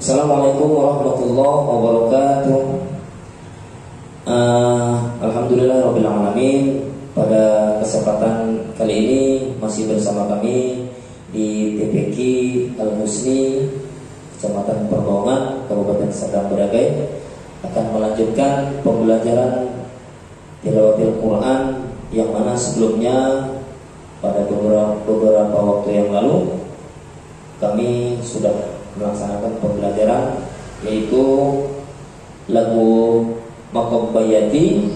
Assalamualaikum warahmatullahi wabarakatuh. Uh, Alhamdulillah Rabbil Alamin Pada kesempatan kali ini Masih bersama kami Di TPQ Al-Musni Kecamatan Perbongan Kabupaten Sadang Bedagai Akan melanjutkan pembelajaran Tilawatil Quran Yang mana sebelumnya Pada beberapa, beberapa waktu yang lalu Kami sudah melaksanakan pembelajaran yaitu lagu Makom Bayati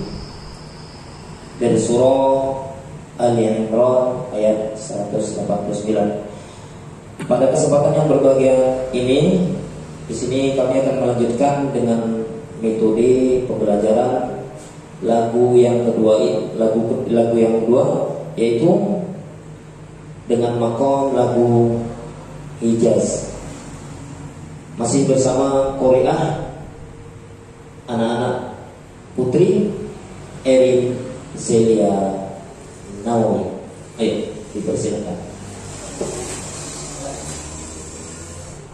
dari surah Ali Imran ayat 189. Pada kesempatan yang berbahagia ini, di sini kami akan melanjutkan dengan metode pembelajaran lagu yang kedua lagu lagu yang kedua yaitu dengan makom lagu Hijaz masih bersama Korea anak-anak putri Erin Zelia Naomi. Ayo dipersilakan.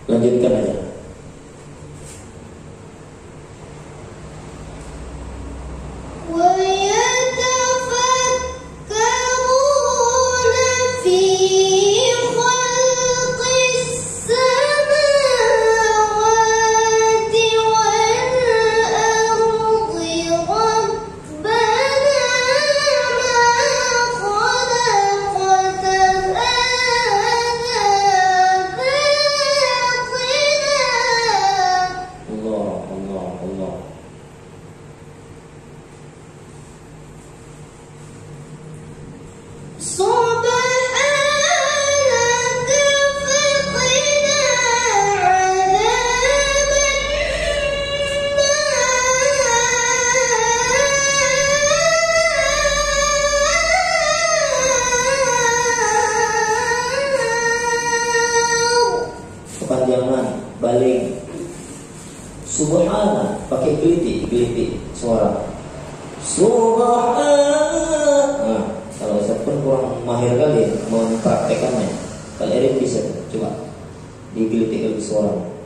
Lanjutkan aja. kepanjangan baling. Subhana pakai gelitik gelitik suara. Subhana kurang mahir kali ya mempraktekannya. Kalian bisa coba digelitik lebih seorang.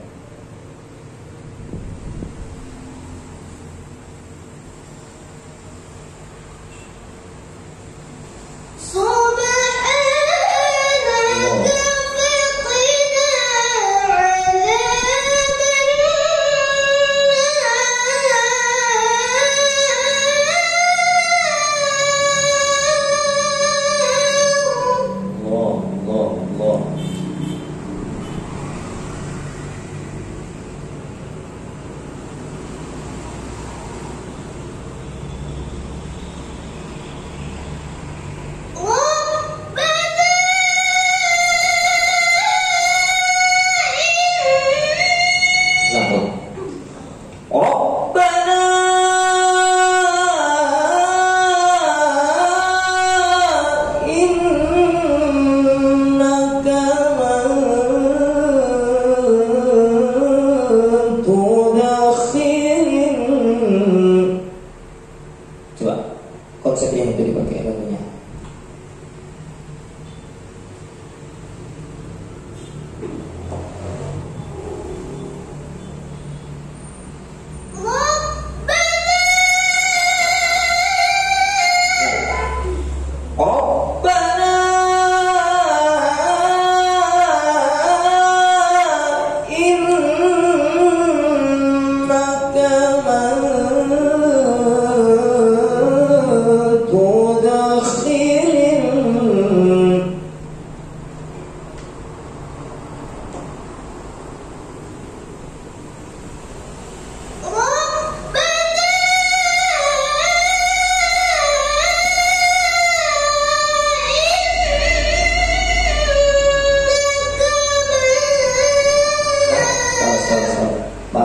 konsep yang itu dipakai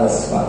us, Father.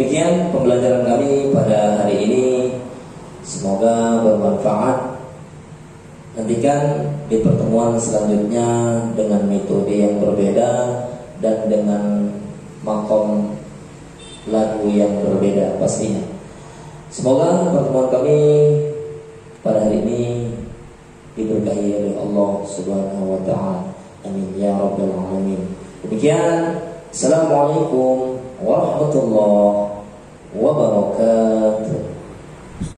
Demikian pembelajaran kami pada hari ini. Semoga bermanfaat. Nantikan di pertemuan selanjutnya dengan metode yang berbeda dan dengan makom lagu yang berbeda pastinya. Semoga pertemuan kami pada hari ini diberkahi oleh Allah Subhanahu wa taala. Amin ya rabbal alamin. Demikian. Assalamualaikum warahmatullahi wabarakatuh.